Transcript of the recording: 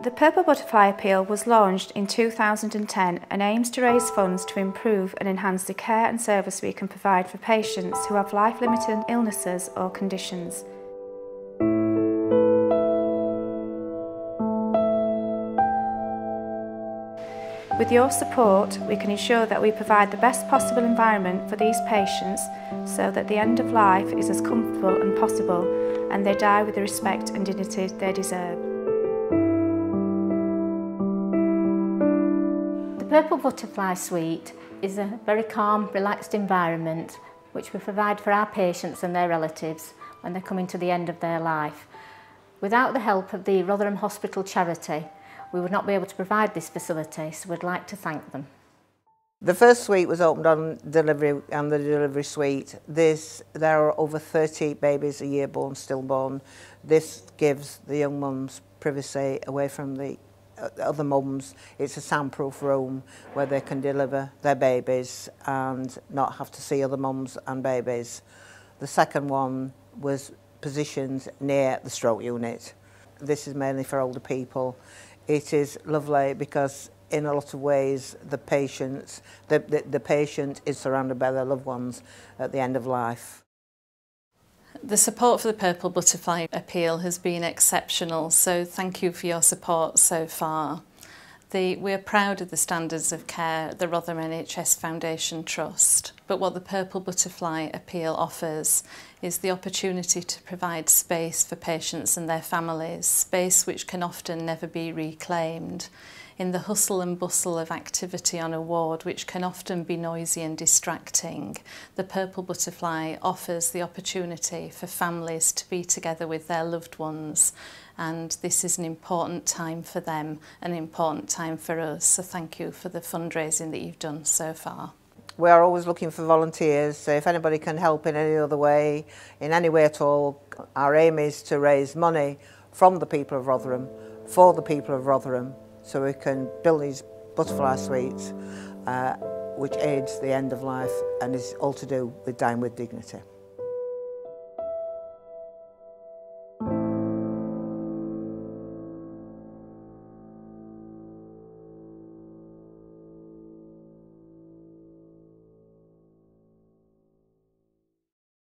The Purple Butterfly Appeal was launched in 2010 and aims to raise funds to improve and enhance the care and service we can provide for patients who have life-limiting illnesses or conditions. With your support, we can ensure that we provide the best possible environment for these patients so that the end of life is as comfortable and possible and they die with the respect and dignity they deserve. Purple Butterfly Suite is a very calm, relaxed environment which we provide for our patients and their relatives when they're coming to the end of their life. Without the help of the Rotherham Hospital charity, we would not be able to provide this facility, so we'd like to thank them. The first suite was opened on delivery and the delivery suite. This there are over 30 babies a year born stillborn. This gives the young mums privacy away from the other mums, it's a soundproof room where they can deliver their babies and not have to see other mums and babies. The second one was positioned near the stroke unit. This is mainly for older people. It is lovely because in a lot of ways the patients the, the, the patient is surrounded by their loved ones at the end of life. The support for the Purple Butterfly Appeal has been exceptional, so thank you for your support so far. The, we are proud of the standards of care at the Rotherham NHS Foundation Trust, but what the Purple Butterfly Appeal offers is the opportunity to provide space for patients and their families, space which can often never be reclaimed. In the hustle and bustle of activity on a ward, which can often be noisy and distracting, the Purple Butterfly offers the opportunity for families to be together with their loved ones. And this is an important time for them, an important time for us. So thank you for the fundraising that you've done so far. We are always looking for volunteers, so if anybody can help in any other way, in any way at all, our aim is to raise money from the people of Rotherham, for the people of Rotherham, so we can build these butterfly suites uh, which aids the end of life and is all to do with dying with dignity.